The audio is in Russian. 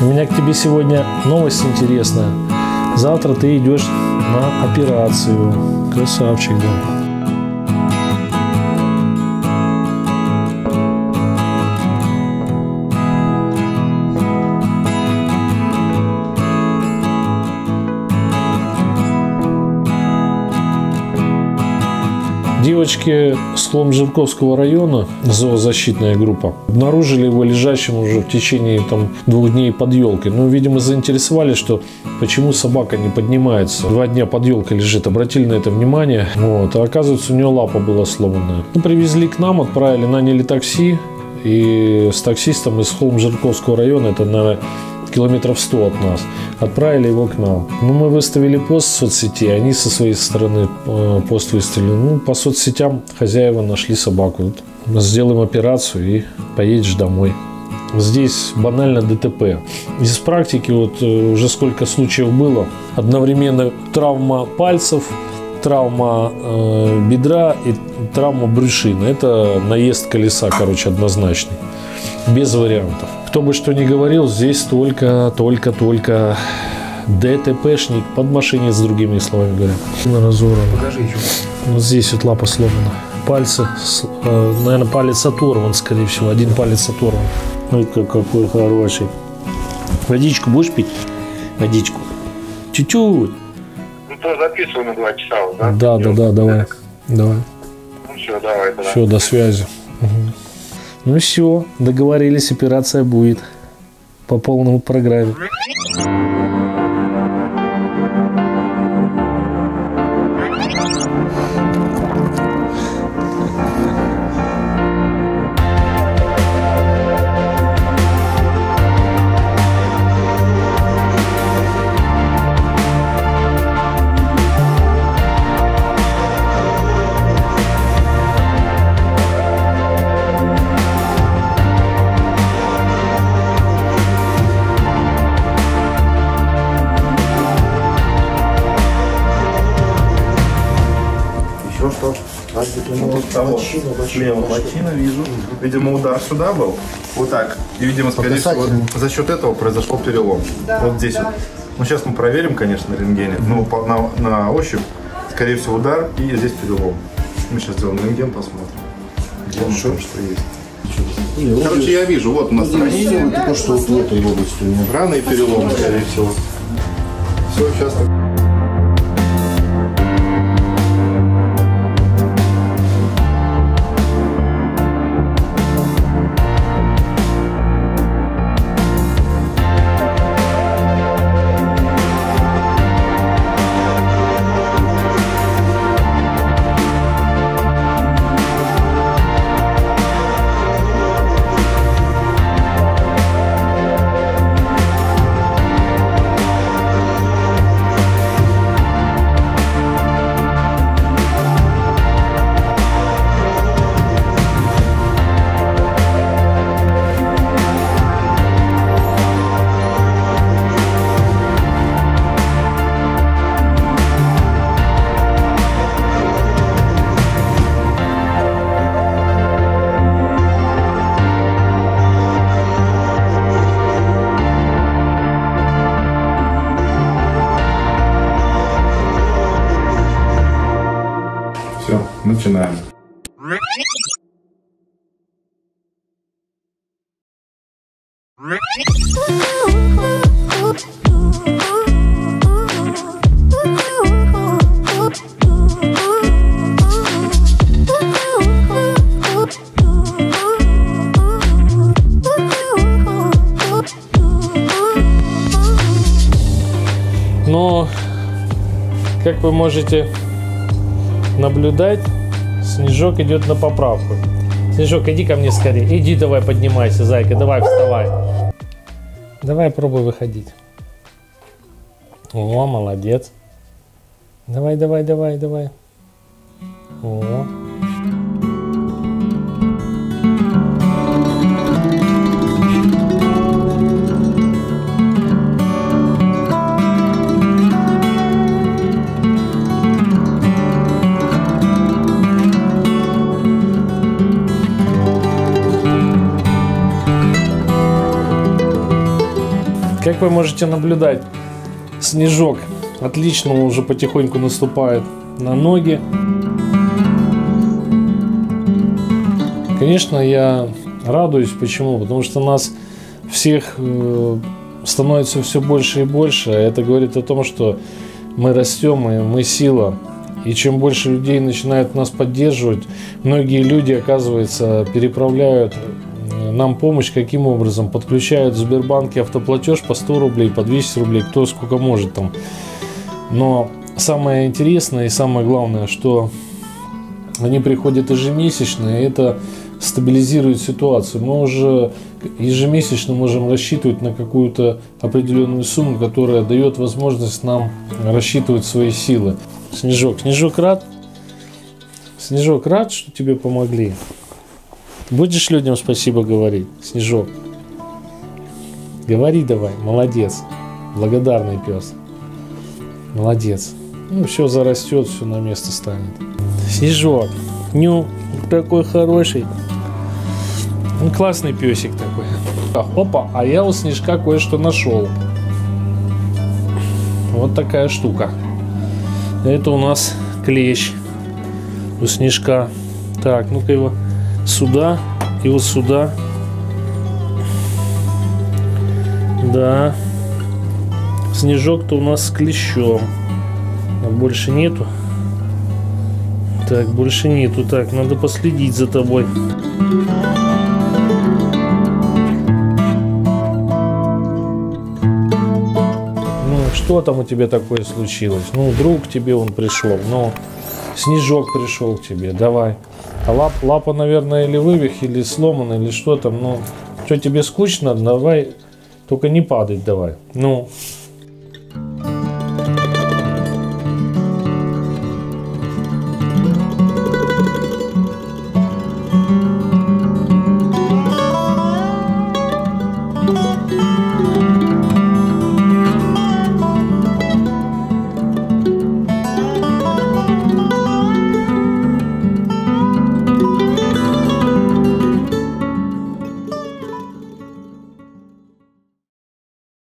У меня к тебе сегодня новость интересная. Завтра ты идешь на операцию. Красавчик, да. Девочки с Хлом-Жирковского района, зоозащитная группа, обнаружили его лежащим уже в течение там, двух дней под елкой. Ну, видимо, заинтересовались, что почему собака не поднимается. Два дня под елкой лежит, обратили на это внимание. Вот, а оказывается, у нее лапа была сломанная. Ну, привезли к нам, отправили, наняли такси. И с таксистом из Холм-Жирковского района, это, наверное, километров 100 от нас. Отправили его к нам. Ну, мы выставили пост в соцсети, они со своей стороны э, пост выставили. Ну, по соцсетям хозяева нашли собаку. Вот. Сделаем операцию и поедешь домой. Здесь банально ДТП. Из практики вот э, уже сколько случаев было. Одновременно травма пальцев, травма э, бедра и травма брюшины. Это наезд колеса, короче, однозначный. Без вариантов. Кто бы что ни говорил, здесь только, только, только ДТПшник под машине с другими словами говоря. Разорвано. Покажи еще. Вот здесь вот лапа сломана. Пальцы, э, наверное, палец оторван, скорее всего. Один палец оторван. Ой, какой хороший. Водичку будешь пить? Водичку. Чуть-чуть. Ну, то записываю на два часа, да? Да, да, да, давай. Давай. Ну, все, давай. Тогда. Все, до связи. Угу. Ну все, договорились, операция будет по полному программе. Того левого бочина вижу. Видимо, удар сюда был. Вот так. И, видимо, скорее всего, за счет этого произошел перелом. Да, вот здесь да. вот. Ну, сейчас мы проверим, конечно, на рентгене. Но на, на ощупь, скорее всего, удар и здесь перелом. Мы сейчас сделаем рентген, посмотрим. Где Хорошо. что есть. Короче, я вижу, вот у нас ранение. Только что вот в этой области у меня. Раны и переломы, скорее всего. Все, сейчас Начинаем. Но, как вы можете наблюдать, Снежок идет на поправку. Снежок, иди ко мне скорее. Иди давай поднимайся, зайка, давай вставай. Давай пробуй выходить. О, молодец. Давай, давай, давай, давай. О. Как вы можете наблюдать, снежок отлично уже потихоньку наступает на ноги. Конечно, я радуюсь. Почему? Потому что нас всех э, становится все больше и больше. Это говорит о том, что мы растем, и мы сила. И чем больше людей начинают нас поддерживать, многие люди, оказывается, переправляют нам помощь каким образом? Подключают в Сбербанке автоплатеж по 100 рублей, по 200 рублей, кто сколько может там. Но самое интересное и самое главное, что они приходят ежемесячно, и это стабилизирует ситуацию. Мы уже ежемесячно можем рассчитывать на какую-то определенную сумму, которая дает возможность нам рассчитывать свои силы. Снежок, Снежок рад? Снежок рад, что тебе помогли? Будешь людям спасибо говорить, Снежок? Говори давай, молодец. Благодарный пес. Молодец. Ну, все зарастет, все на место станет. Снежок, ню, такой хороший. Ну, классный песик такой. Опа, а я у Снежка кое-что нашел. Вот такая штука. Это у нас клещ у Снежка. Так, ну-ка его сюда и вот сюда. Да. Снежок-то у нас с клещом. А больше нету. Так, больше нету. Так, надо последить за тобой. Ну, что там у тебя такое случилось? Ну, друг тебе он пришел. Ну, снежок пришел к тебе. Давай. А лап, лапа, наверное, или вывих, или сломана, или что там. Ну, что, тебе скучно? Давай. Только не падать давай. Ну,